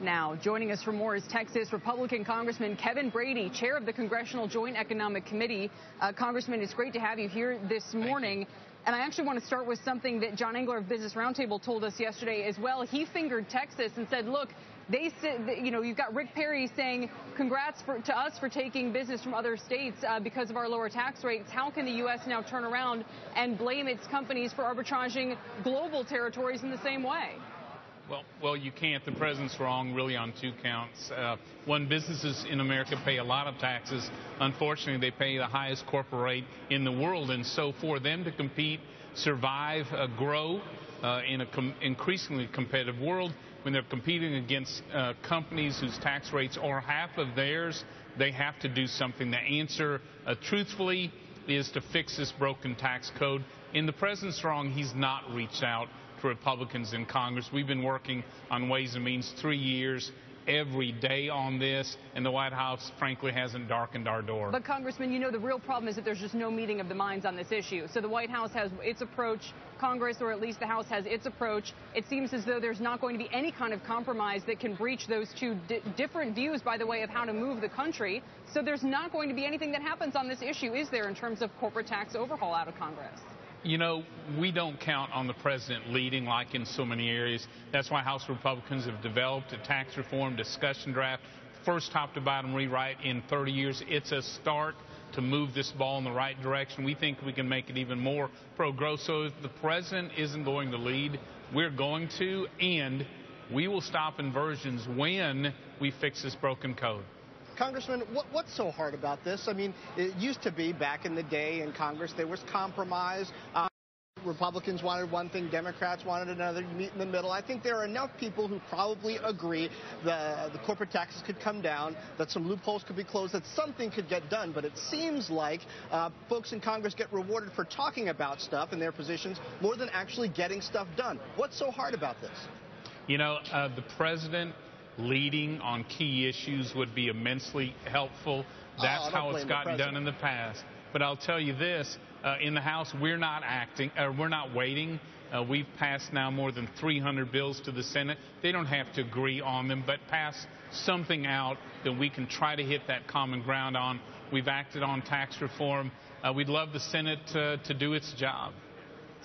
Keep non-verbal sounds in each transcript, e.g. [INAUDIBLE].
now. Joining us for more is Texas Republican Congressman Kevin Brady, chair of the Congressional Joint Economic Committee. Uh, Congressman, it's great to have you here this morning. And I actually want to start with something that John Engler of Business Roundtable told us yesterday as well. He fingered Texas and said, look, they said, you know, you've got Rick Perry saying, congrats for, to us for taking business from other states uh, because of our lower tax rates. How can the U.S. now turn around and blame its companies for arbitraging global territories in the same way? Well, well, you can't. The president's wrong, really, on two counts. Uh, one, businesses in America pay a lot of taxes. Unfortunately, they pay the highest corporate rate in the world, and so for them to compete, survive, uh, grow uh, in an com- increasingly competitive world, when they're competing against uh, companies whose tax rates are half of theirs, they have to do something. The answer, uh, truthfully, is to fix this broken tax code. In the president's wrong, he's not reached out to Republicans in Congress. We've been working on Ways and Means three years every day on this, and the White House, frankly, hasn't darkened our door. But, Congressman, you know the real problem is that there's just no meeting of the minds on this issue. So the White House has its approach, Congress, or at least the House, has its approach. It seems as though there's not going to be any kind of compromise that can breach those two different views, by the way, of how to move the country. So there's not going to be anything that happens on this issue, is there, in terms of corporate tax overhaul out of Congress? You know, we don't count on the president leading like in so many areas. That's why House Republicans have developed a tax reform discussion draft, first top to bottom rewrite in 30 years. It's a start to move this ball in the right direction. We think we can make it even more pro growth. So if the president isn't going to lead, we're going to, and we will stop inversions when we fix this broken code. Congressman, what, what's so hard about this? I mean, it used to be back in the day in Congress there was compromise. Uh, Republicans wanted one thing, Democrats wanted another. You meet in the middle. I think there are enough people who probably agree the the corporate taxes could come down, that some loopholes could be closed, that something could get done. But it seems like uh, folks in Congress get rewarded for talking about stuff and their positions more than actually getting stuff done. What's so hard about this? You know, uh, the president leading on key issues would be immensely helpful. Oh, That's oh, how it's gotten done in the past. But I'll tell you this: uh, in the House, we're not acting, or uh, we're not waiting. Uh, we've passed now more than 300 bills to the Senate. They don't have to agree on them, but pass something out that we can try to hit that common ground on. We've acted on tax reform. Uh, we'd love the Senate to, to do its job.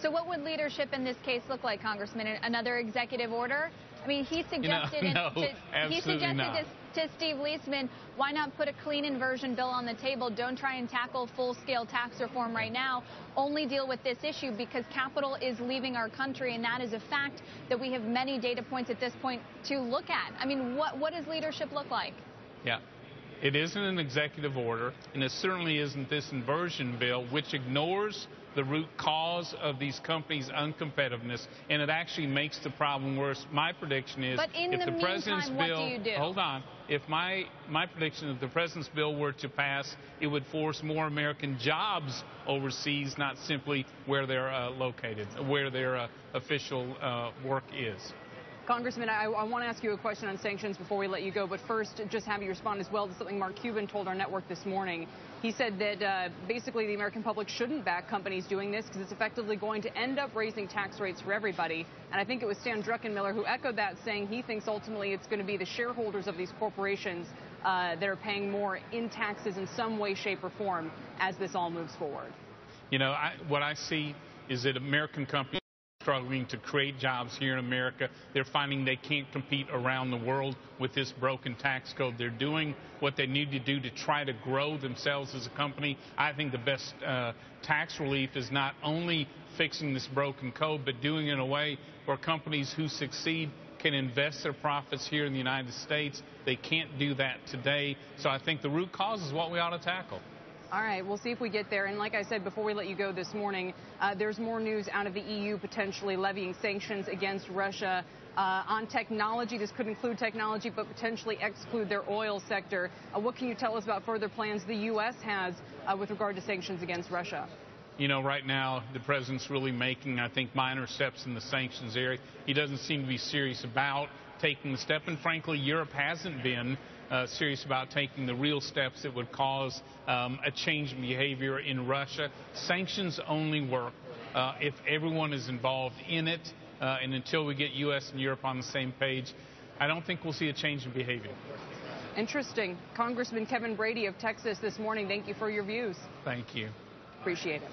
So, what would leadership in this case look like, Congressman? Another executive order? I mean, he suggested you know, [LAUGHS] no, to, he suggested. To, to Steve Liesman, why not put a clean inversion bill on the table? Don't try and tackle full-scale tax reform right now. Only deal with this issue because capital is leaving our country, and that is a fact that we have many data points at this point to look at. I mean, what what does leadership look like? Yeah. It isn't an executive order, and it certainly isn't this inversion bill, which ignores the root cause of these companies' uncompetitiveness, and it actually makes the problem worse. My prediction is if the, the president's meantime, bill, do do? hold on, if my my prediction if the president's bill were to pass, it would force more American jobs overseas, not simply where they're uh, located, where their uh, official uh, work is. Congressman, I, I, want to ask you a question on sanctions before we let you go, but first, just have you respond as well to something Mark Cuban told our network this morning. He said that uh, basically the American public shouldn't back companies doing this because it's effectively going to end up raising tax rates for everybody. And I think it was Stan Druckenmiller who echoed that, saying he thinks ultimately it's going to be the shareholders of these corporations uh, that are paying more in taxes in some way, shape, or form as this all moves forward. You know, I, what I see is that American companies struggling to create jobs here in America. They're finding they can't compete around the world with this broken tax code. They're doing what they need to do to try to grow themselves as a company. I think the best uh, tax relief is not only fixing this broken code, but doing it in a way where companies who succeed can invest their profits here in the United States. They can't do that today. So I think the root cause is what we ought to tackle. All right, we'll see if we get there. And like I said before we let you go this morning, uh, there's more news out of the EU potentially levying sanctions against Russia uh, on technology. This could include technology, but potentially exclude their oil sector. Uh, what can you tell us about further plans the U.S. has uh, with regard to sanctions against Russia? You know, right now, the president's really making, I think, minor steps in the sanctions area. He doesn't seem to be serious about taking the step, and frankly, Europe hasn't been uh, serious about taking the real steps that would cause um, a change in behavior in Russia. Sanctions only work uh, if everyone is involved in it. Uh, and until we get U.S. and Europe on the same page, I don't think we'll see a change in behavior. Interesting. Congressman Kevin Brady of Texas this morning, thank you for your views. Thank you. Appreciate it.